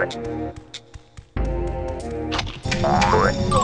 Good. Good.